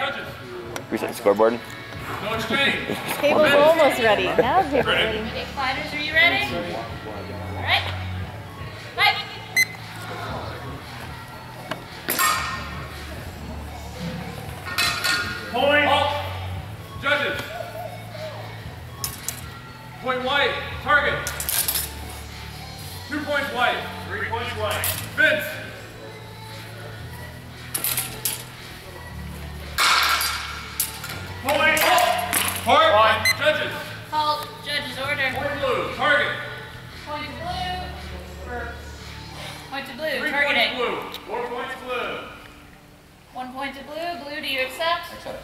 Judges, Reset the scoreboard. no exchange. Table's almost ready. Now the table's Ready. ready. Big fighters, are you ready? All right. Fight. Point. Halt. Judges. Point white. Target. Two points white. Three points white. Vince. Point. Halt. Part. Judges. Halt. Judge's order. Point blue. Target. Point to blue. Or point to blue. Three Targeting. points blue. Four points blue. One point to blue. Blue, do you accept? Accept.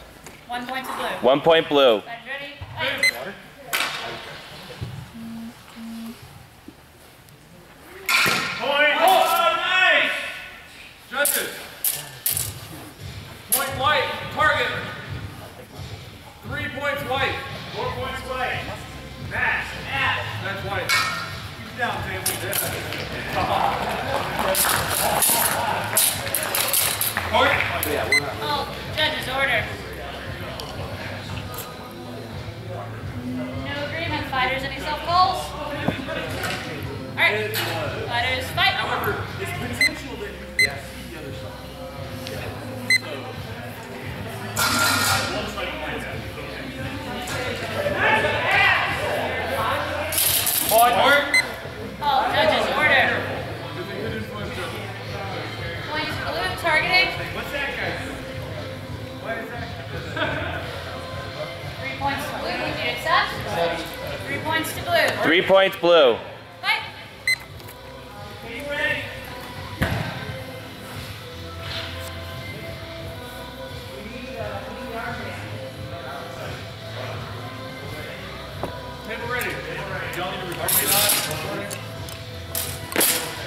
One point to blue. One point blue. Guys ready? Fight. Vince. Mm-hmm. Point. Down. Point. Oh, judge's order. No agreement. Fighters, any self calls? All right. Fighters, fight. Point. Halt. Oh, judge's order. Point to blue. Targeting. What's that, guys? What is that? Three points to blue. Do you accept? Three points to blue. Three points blue.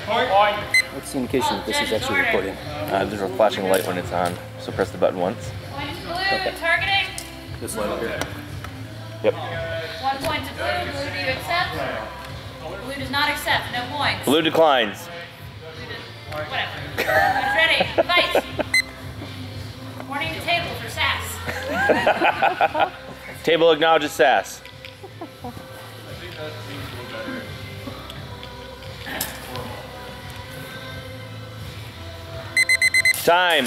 What's the indication that this is actually order. recording? Uh, there's a flashing light when it's on, so press the button once. Point to blue. Targeting. This light up here? Yep. One point to blue. Blue, do you accept? Blue does not accept. No points. Blue declines. Whatever. Who's ready? Fight. Warning to table for sass. Table acknowledges sass. Time.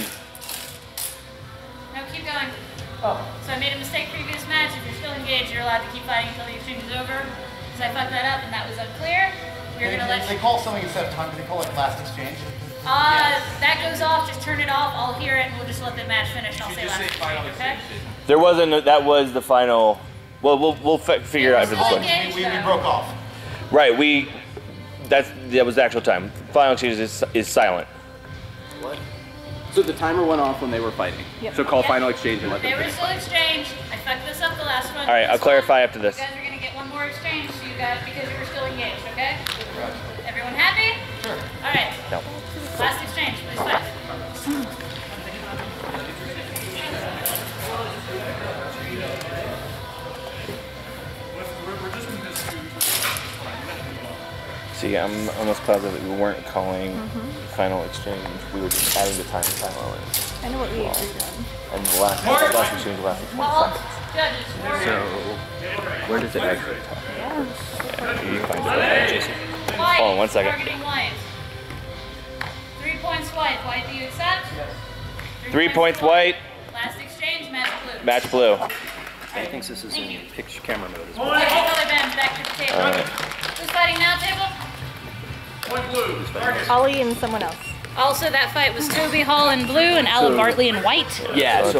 No, keep going. Oh. So I made a mistake previous match. If you're still engaged, you're allowed to keep fighting until the exchange is over. Because I fucked that up and that was unclear. We're They, gonna they, let they you. call something instead of time, do they call it last exchange? Uh, that goes off. Just turn it off. I'll hear it, and we'll just let the match finish. And I'll say last exchange. Okay? There wasn't. A, that was the final. Well, we'll we'll fi- figure it out after this one. Okay. We, we, we broke off. Right. We. That's that was the actual time. Final exchange is, is silent. What? So the timer went off when they were fighting. Yep. So call Yep. final exchange and let They them were finish still exchanged. I fucked this up the last one. All right. I'll This clarify one, after this. You guys are gonna get one more exchange, so you guys because you were still engaged. Okay? Everyone happy? Sure. All right. No. Last exchange, please fight. See, I'm almost positive that we weren't calling mm-hmm. final exchange. We were just adding the time timer in. I know what we agreed on. And the last, the last exchange lasted 20 Halt. seconds. Judges, order. So where does it actually talk? Yeah. Yeah, you find it. Jason. White. Hold on one second. Three points white. White, do you accept? Three points white, Last exchange, match blue. match blue. I think this is in picture camera mode as well. Okay, color band back Ollie and someone else. Also, that fight was Toby Hall in blue and Alan Bartley in white. Yeah, so